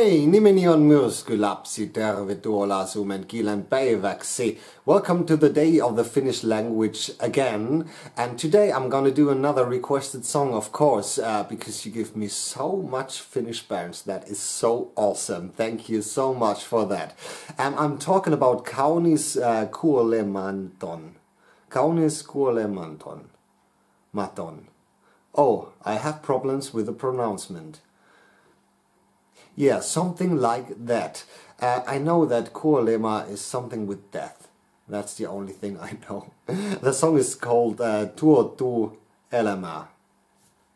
Hei, nimeni on Myrskylapsi, tervetuloa Suomen kielen päiväksi. Welcome to the day of the Finnish language again. And today I'm gonna do another requested song, of course, uh, because you give me so much Finnish bands. That is so awesome. Thank you so much for that. And I'm talking about Kaunis uh, Kuolemanton. Kaunis Kuolemanton. Maton. Oh, I have problems with the pronouncement. Yeah, something like that. Uh, I know that kuolema is something with death. That's the only thing I know. the song is called uh, Tuo Tu Elema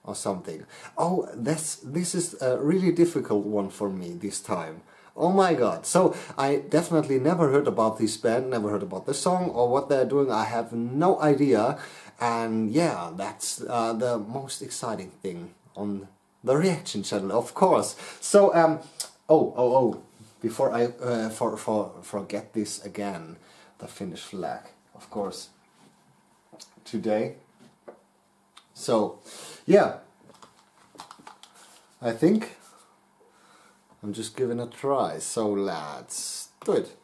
or something. Oh, this this is a really difficult one for me this time. Oh my god. So I definitely never heard about this band, never heard about the song or what they're doing. I have no idea. And yeah, that's uh, the most exciting thing on the reaction channel, of course. So, um, oh, oh, oh, before I uh, for, for, forget this again, the Finnish flag, of course, today. So, yeah, I think I'm just giving a try. So let's do it.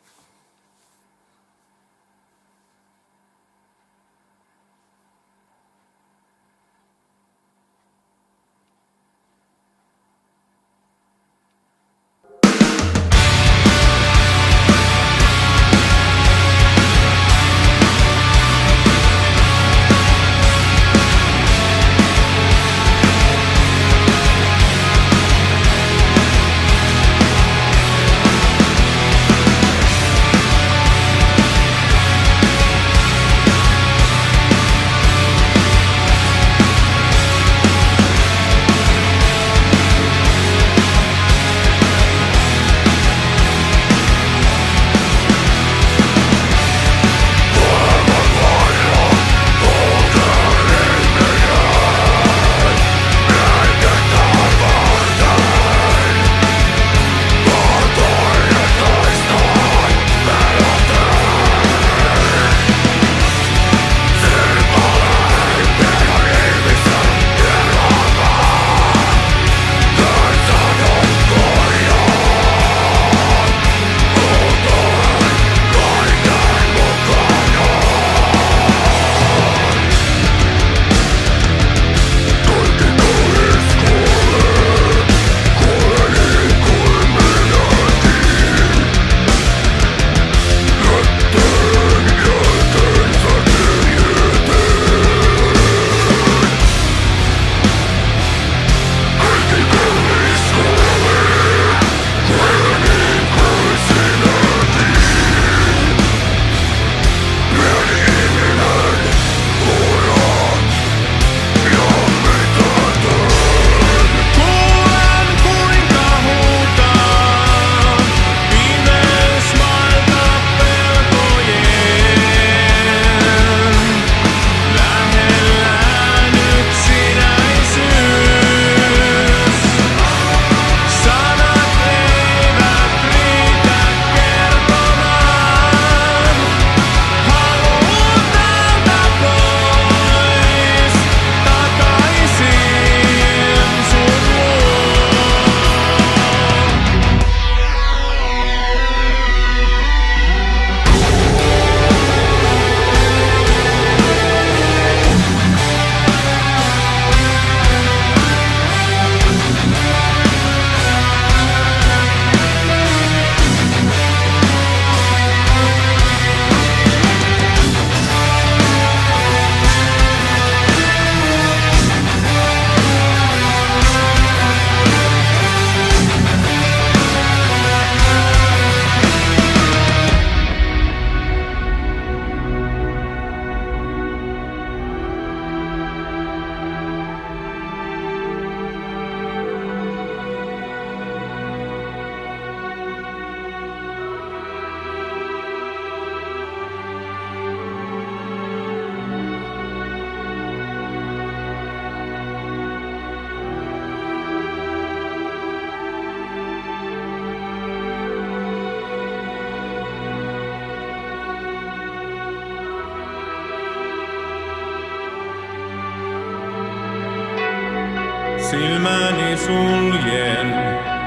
Silmäni suljen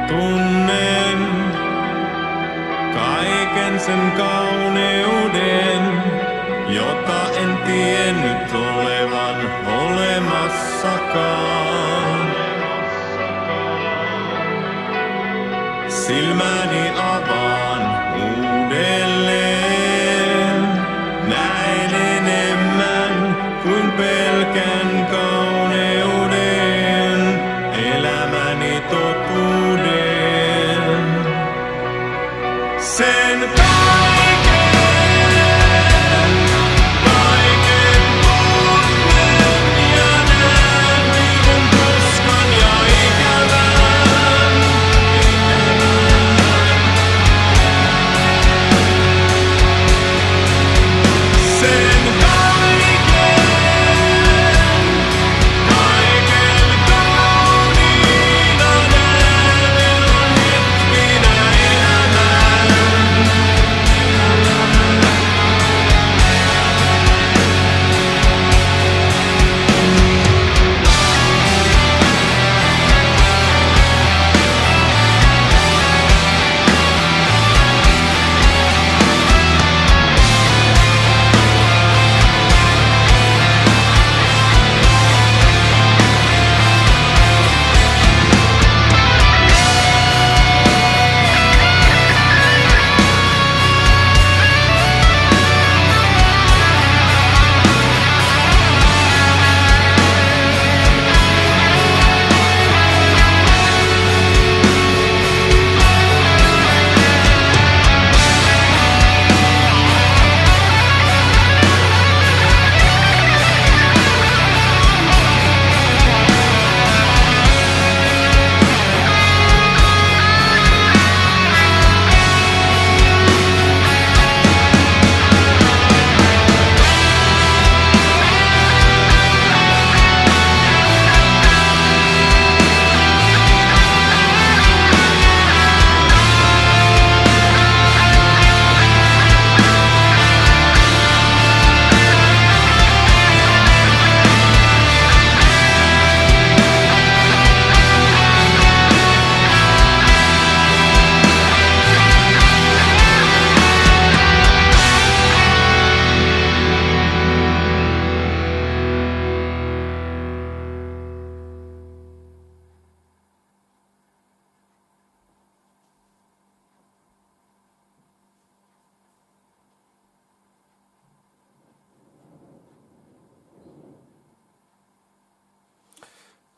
Tunnen kaiken sen kauneuden, jota en tiennyt olevan olemassakaan. Silmäni avaan uudelleen, näin enemmän kuin pelkän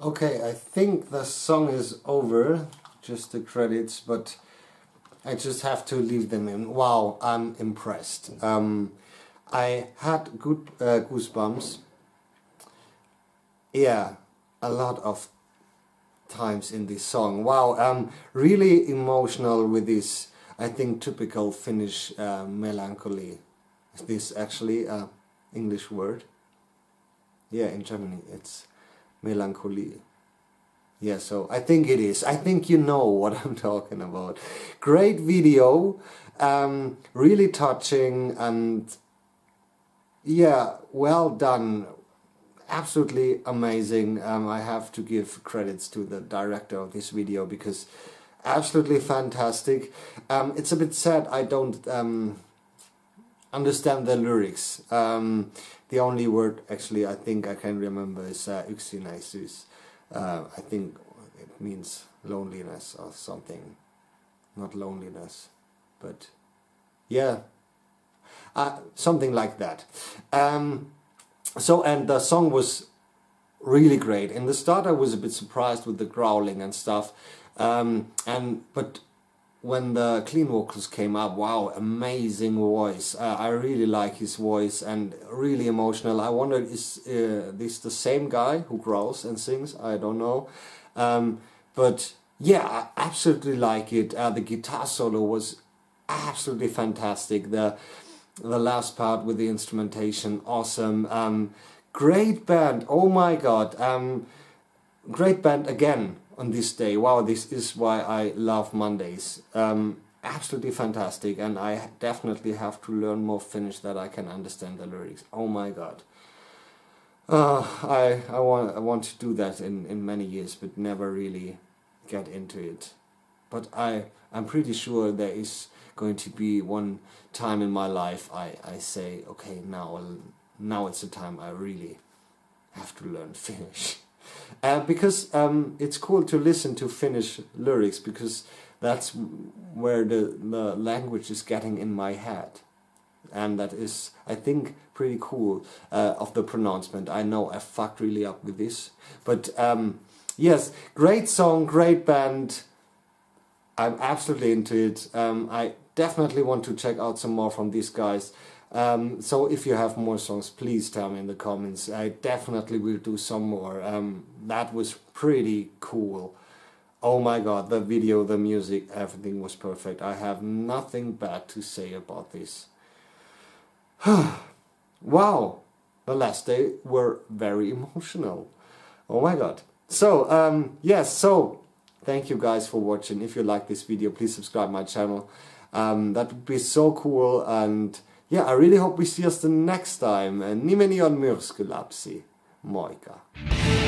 Okay, I think the song is over, just the credits, but I just have to leave them in. Wow, I'm impressed. Um, I had good uh, goosebumps. Yeah, a lot of times in this song. Wow, um, really emotional with this, I think, typical Finnish uh, melancholy. Is this actually a English word? Yeah, in Germany it's melancholy. Yeah, so I think it is. I think you know what I'm talking about. Great video, um, really touching and yeah, well done. Absolutely amazing. Um, I have to give credits to the director of this video because absolutely fantastic. Um, it's a bit sad I don't um, understand the lyrics. Um, the only word actually I think I can remember is uh. Uh, I think it means loneliness or something. Not loneliness, but yeah, uh, something like that. Um, so and the song was really great. In the start, I was a bit surprised with the growling and stuff, um, and but when the clean vocals came up, wow, amazing voice. Uh, I really like his voice and really emotional. I wonder is uh, this the same guy who growls and sings? I don't know, um, but yeah, I absolutely like it. Uh, the guitar solo was absolutely fantastic. The the last part with the instrumentation, awesome. Um, great band. Oh my god. Um, great band again on this day. Wow, this is why I love Mondays. Um, absolutely fantastic, and I definitely have to learn more Finnish that I can understand the lyrics. Oh my god. Uh, I I want I want to do that in, in many years, but never really get into it. but I I'm pretty sure there is going to be one time in my life I, I say okay now now it's the time I really have to learn Finnish uh, because um, it's cool to listen to Finnish lyrics because that's where the the language is getting in my head and that is I think pretty cool uh, of the pronouncement. I know I fucked really up with this, but um, yes, great song, great band. I'm absolutely into it. Um, I definitely want to check out some more from these guys. Um, so if you have more songs, please tell me in the comments. I definitely will do some more. Um, that was pretty cool. Oh my god, the video, the music, everything was perfect. I have nothing bad to say about this. wow, the last day were very emotional. Oh my god. So, um, yes, so thank you guys for watching. If you like this video, please subscribe my channel. Um, that would be so cool. And yeah, I really hope we see us the next time. Nimeni on myrsky lapsi. Moika.